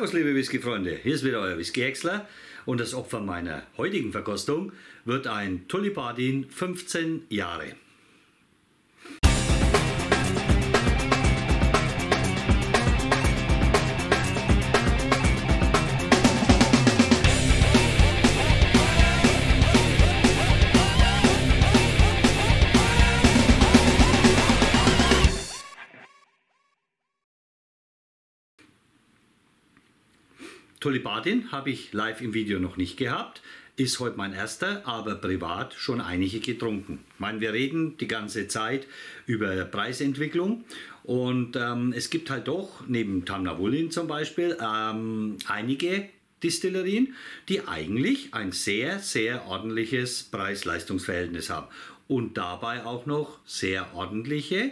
Servus, liebe Whisky-Freunde. Hier ist wieder euer Whisky-Häcksler und das Opfer meiner heutigen Verkostung wird ein Tullibardin 15 Jahre. Tullibardin habe ich live im Video noch nicht gehabt, ist heute mein erster, aber privat schon einige getrunken. Ich meine, wir reden die ganze Zeit über Preisentwicklung und ähm, es gibt halt doch, neben Tamnavulin zum Beispiel, ähm, einige Distillerien, die eigentlich ein sehr, sehr ordentliches Preis-Leistungs-Verhältnis haben und dabei auch noch sehr ordentliche,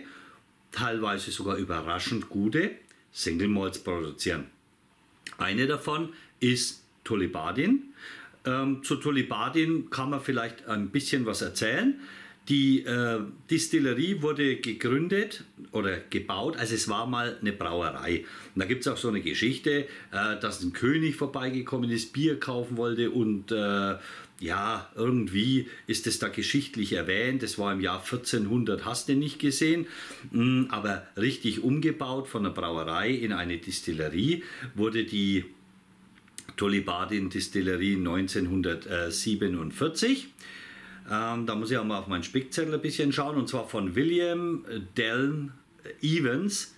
teilweise sogar überraschend gute Single Malts produzieren. Eine davon ist Tulibardin. Ähm, zu Tulibardin kann man vielleicht ein bisschen was erzählen. Die äh, Distillerie wurde gegründet oder gebaut, also es war mal eine Brauerei. Und da gibt es auch so eine Geschichte, äh, dass ein König vorbeigekommen ist, Bier kaufen wollte und äh, ja, irgendwie ist es da geschichtlich erwähnt. Das war im Jahr 1400, hast du nicht gesehen. Mm, aber richtig umgebaut von der Brauerei in eine Distillerie wurde die Tullibardin Distillerie 1947. Ähm, da muss ich auch mal auf meinen Spickzettel ein bisschen schauen. Und zwar von William Dell Evans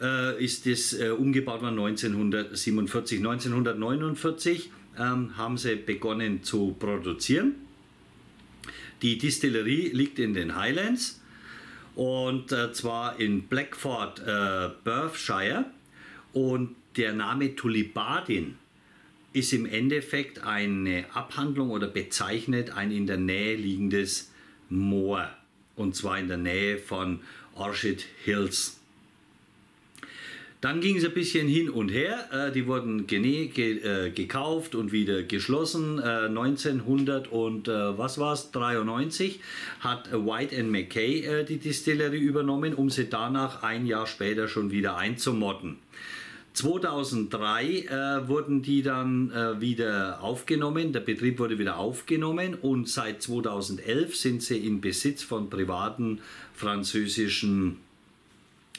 äh, ist das äh, umgebaut worden 1947. 1949 ähm, haben sie begonnen zu produzieren. Die Distillerie liegt in den Highlands und äh, zwar in Blackford, äh, Berkshire. Und der Name Tulibardin ist im Endeffekt eine Abhandlung oder bezeichnet ein in der Nähe liegendes Moor. Und zwar in der Nähe von Orchid Hills. Dann ging es ein bisschen hin und her. Äh, die wurden ge äh, gekauft und wieder geschlossen. Äh, 1900 und äh, was war's? 93 hat White McKay äh, die Distillerie übernommen, um sie danach ein Jahr später schon wieder einzumotten. 2003 äh, wurden die dann äh, wieder aufgenommen, der Betrieb wurde wieder aufgenommen und seit 2011 sind sie in Besitz von privaten französischen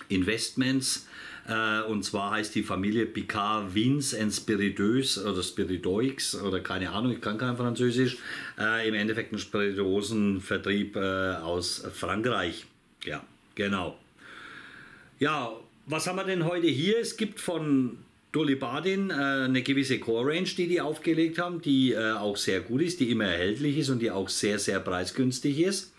Investments äh, und zwar heißt die Familie Picard Vins and Spiritueuse oder Spiritoix oder keine Ahnung, ich kann kein Französisch. Äh, Im Endeffekt ein Spirituosenvertrieb äh, aus Frankreich. Ja, genau. Ja, was haben wir denn heute hier? Es gibt von Dolibardin äh, eine gewisse Core Range, die die aufgelegt haben, die äh, auch sehr gut ist, die immer erhältlich ist und die auch sehr, sehr preisgünstig ist.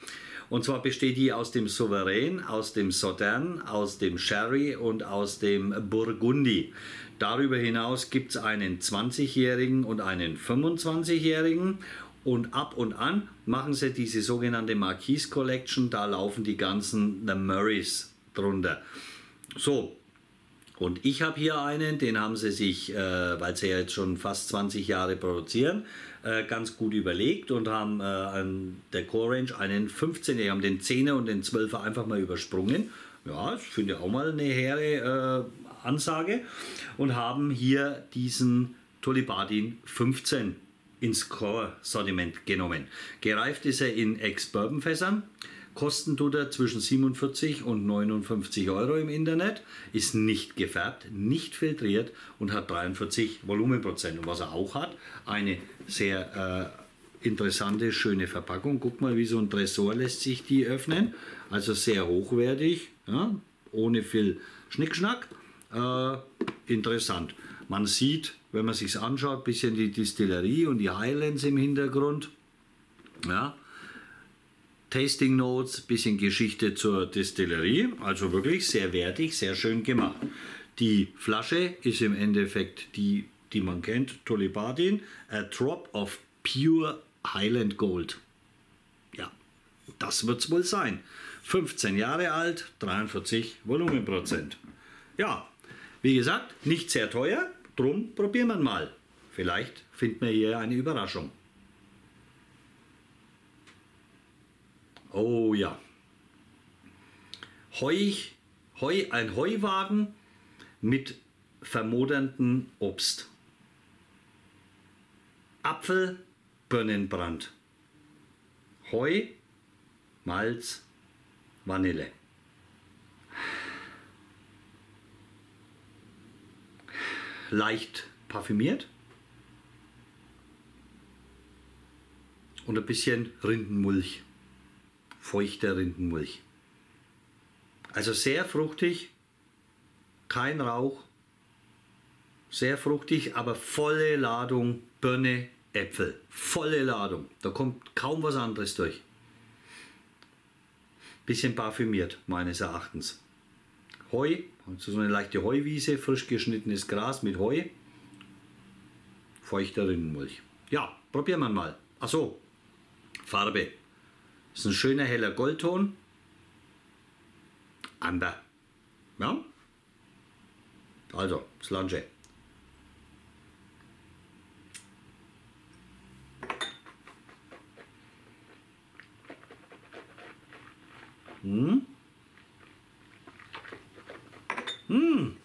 Und zwar besteht die aus dem Souverän, aus dem Sautern, aus dem Sherry und aus dem Burgundy. Darüber hinaus gibt es einen 20-Jährigen und einen 25-Jährigen. Und ab und an machen sie diese sogenannte Marquise Collection. Da laufen die ganzen The Murrays drunter. So, und ich habe hier einen, den haben sie sich, äh, weil sie ja jetzt schon fast 20 Jahre produzieren, äh, ganz gut überlegt und haben äh, an der Core Range einen 15er, haben den 10er und den 12er einfach mal übersprungen. Ja, das finde ich auch mal eine hehre äh, Ansage. Und haben hier diesen Tulibardin 15 ins Core-Sortiment genommen. Gereift ist er in Ex-Bourbon-Fässern. Kosten tut er zwischen 47 und 59 Euro im Internet, ist nicht gefärbt, nicht filtriert und hat 43 Volumenprozent. Und was er auch hat, eine sehr äh, interessante, schöne Verpackung. Guck mal, wie so ein Tresor lässt sich die öffnen. Also sehr hochwertig, ja, ohne viel Schnickschnack. Äh, interessant. Man sieht, wenn man sich anschaut, ein bisschen die Distillerie und die Highlands im Hintergrund. Ja, Tasting Notes, bisschen Geschichte zur Destillerie, also wirklich sehr wertig, sehr schön gemacht. Die Flasche ist im Endeffekt die, die man kennt, Tulibardin, a drop of pure Highland Gold. Ja, das wird es wohl sein. 15 Jahre alt, 43 Volumenprozent. Ja, wie gesagt, nicht sehr teuer, drum probieren wir mal. Vielleicht finden wir hier eine Überraschung. Oh ja. Heu, Heu, ein Heuwagen mit vermodernden Obst. Apfel, Birnenbrand. Heu, Malz, Vanille. Leicht parfümiert. Und ein bisschen Rindenmulch. Feuchter Rindenmulch. Also sehr fruchtig, kein Rauch, sehr fruchtig, aber volle Ladung Birne, Äpfel. Volle Ladung. Da kommt kaum was anderes durch. Bisschen parfümiert, meines Erachtens. Heu, also so eine leichte Heuwiese, frisch geschnittenes Gras mit Heu. Feuchter Rindenmulch. Ja, probieren wir mal. Achso, Farbe. Ist ein schöner heller Goldton. Amber. Ja? Also, Slange. Hm? Hm.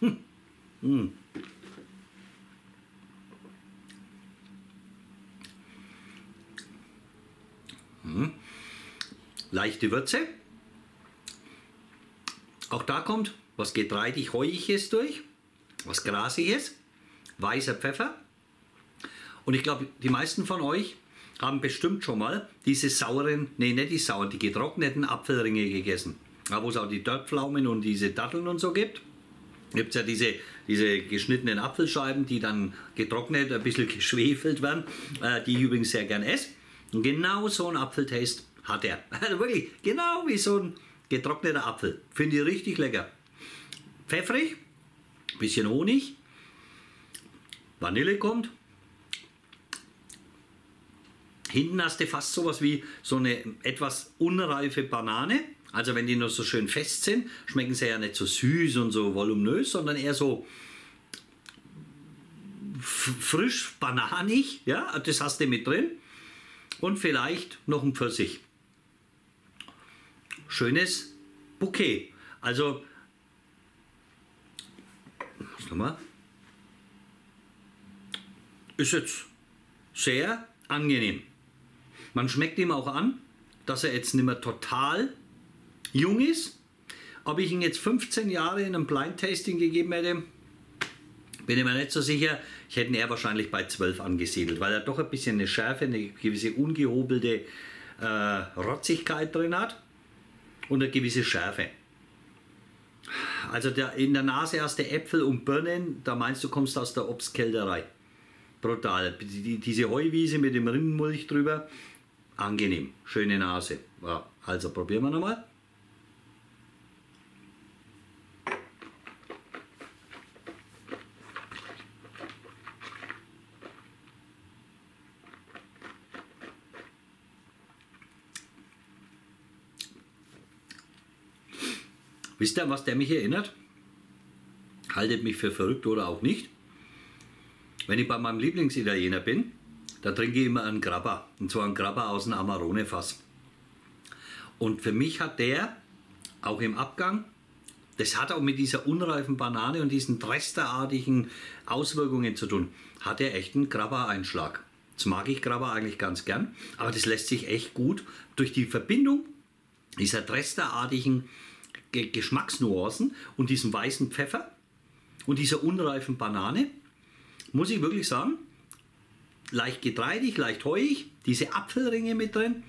Hm. Hm. Hm. Leichte Würze. Auch da kommt was getreidig heuiges durch, was grasiges, weißer Pfeffer. Und ich glaube, die meisten von euch haben bestimmt schon mal diese sauren, nee, nicht die sauren, die getrockneten Apfelringe gegessen. Da wo es auch die Dörrpflaumen und diese Datteln und so gibt. Gibt es ja diese, diese geschnittenen Apfelscheiben, die dann getrocknet, ein bisschen geschwefelt werden, äh, die ich übrigens sehr gern esse. Und genau so ein Apfeltaste hat er. Also wirklich, genau wie so ein getrockneter Apfel. Finde ich richtig lecker. Pfeffrig, bisschen Honig, Vanille kommt. Hinten hast du fast sowas wie so eine etwas unreife Banane. Also wenn die noch so schön fest sind, schmecken sie ja nicht so süß und so voluminös, sondern eher so frisch bananig. Ja, das hast du mit drin. Und vielleicht noch ein Pfirsich schönes Bouquet. Also, was nochmal? Ist jetzt sehr angenehm. Man schmeckt ihm auch an, dass er jetzt nicht mehr total jung ist. Ob ich ihn jetzt 15 Jahre in einem Blind Tasting gegeben hätte, bin ich mir nicht so sicher. Ich hätte ihn eher wahrscheinlich bei 12 angesiedelt, weil er doch ein bisschen eine Schärfe, eine gewisse ungehobelte äh, Rotzigkeit drin hat und eine gewisse Schärfe. Also der, in der Nase hast du Äpfel und Birnen, da meinst du, kommst aus der Obstkälterei. Brutal. Die, diese Heuwiese mit dem Rindenmulch drüber, angenehm. Schöne Nase. Ja, also probieren wir nochmal. Wisst ihr, was der mich erinnert? Haltet mich für verrückt oder auch nicht. Wenn ich bei meinem Lieblingsitaliener bin, da trinke ich immer einen Grappa. Und zwar einen Grappa aus einem Amarone-Fass. Und für mich hat der auch im Abgang, das hat auch mit dieser unreifen Banane und diesen dresterartigen Auswirkungen zu tun, hat er echt einen Grappa-Einschlag. Das mag ich Grappa eigentlich ganz gern, aber das lässt sich echt gut durch die Verbindung dieser dresterartigen Geschmacksnuancen und diesem weißen Pfeffer und dieser unreifen Banane, muss ich wirklich sagen, leicht getreidig, leicht heuig, diese Apfelringe mit drin.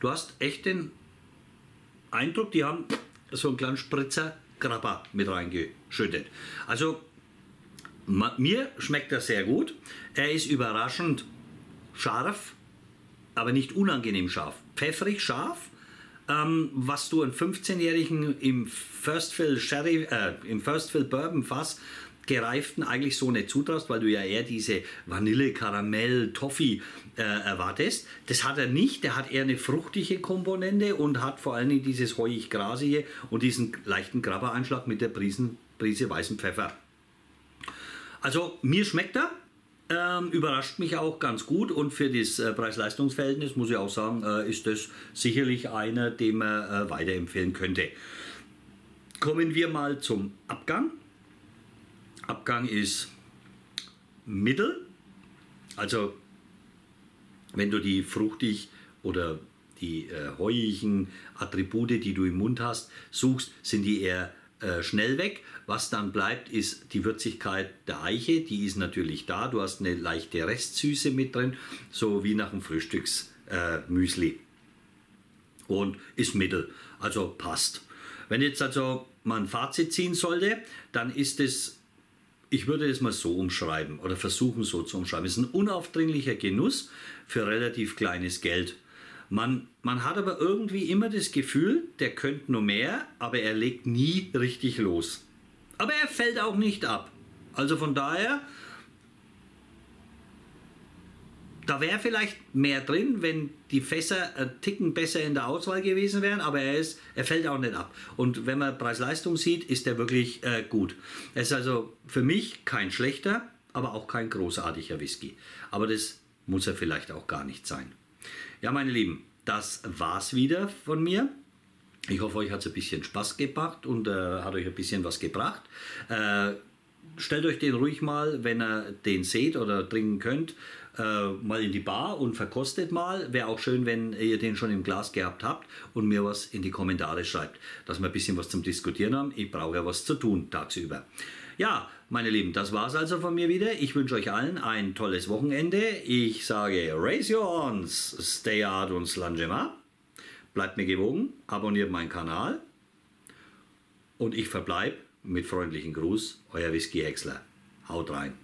Du hast echt den Eindruck, die haben so einen kleinen Spritzer Grappa mit reingeschüttet. Also mir schmeckt er sehr gut. Er ist überraschend scharf, aber nicht unangenehm scharf. Pfeffrig scharf, ähm, was du einen 15-Jährigen im First Fill Sherry, äh, im First Fill Bourbon Fass gereiften eigentlich so nicht zutraust, weil du ja eher diese Vanille, Karamell, Toffee äh, erwartest. Das hat er nicht. Der hat eher eine fruchtige Komponente und hat vor allem dieses heuig-grasige und diesen leichten Grabbereinschlag mit der Prisen, Prise weißen Pfeffer. Also mir schmeckt er. Ähm, überrascht mich auch ganz gut und für das äh, Preis-Leistungs-Verhältnis muss ich auch sagen, äh, ist das sicherlich einer, den man äh, weiterempfehlen könnte. Kommen wir mal zum Abgang. Abgang ist mittel. Also wenn du die fruchtig oder die äh, heuigen Attribute, die du im Mund hast, suchst, sind die eher äh, schnell weg. Was dann bleibt, ist die Würzigkeit der Eiche. Die ist natürlich da. Du hast eine leichte Restsüße mit drin, so wie nach einem Frühstücksmüsli. Äh, Und ist mittel, also passt. Wenn jetzt also man ein Fazit ziehen sollte, dann ist es ich würde es mal so umschreiben oder versuchen so zu umschreiben. Es ist ein unaufdringlicher Genuss für relativ kleines Geld. Man, man hat aber irgendwie immer das Gefühl, der könnte nur mehr, aber er legt nie richtig los. Aber er fällt auch nicht ab. Also von daher, da wäre vielleicht mehr drin, wenn die Fässer ein Ticken besser in der Auswahl gewesen wären, aber er, ist, er fällt auch nicht ab. Und wenn man Preis-Leistung sieht, ist er wirklich äh, gut. Er ist also für mich kein schlechter, aber auch kein großartiger Whisky. Aber das muss er vielleicht auch gar nicht sein. Ja, meine Lieben, das war's wieder von mir. Ich hoffe, euch hat es ein bisschen Spaß gemacht und äh, hat euch ein bisschen was gebracht. Äh, stellt euch den ruhig mal, wenn ihr den seht oder trinken könnt, äh, mal in die Bar und verkostet mal. Wäre auch schön, wenn ihr den schon im Glas gehabt habt und mir was in die Kommentare schreibt, dass wir ein bisschen was zum Diskutieren haben. Ich brauche ja was zu tun tagsüber. Ja, meine Lieben, das war's also von mir wieder. Ich wünsche euch allen ein tolles Wochenende. Ich sage Raise Your Horns, Stay Hard und Slangema. Bleibt mir gewogen, abonniert meinen Kanal und ich verbleibe mit freundlichen Gruß, euer Whisky Häcksler. Haut rein.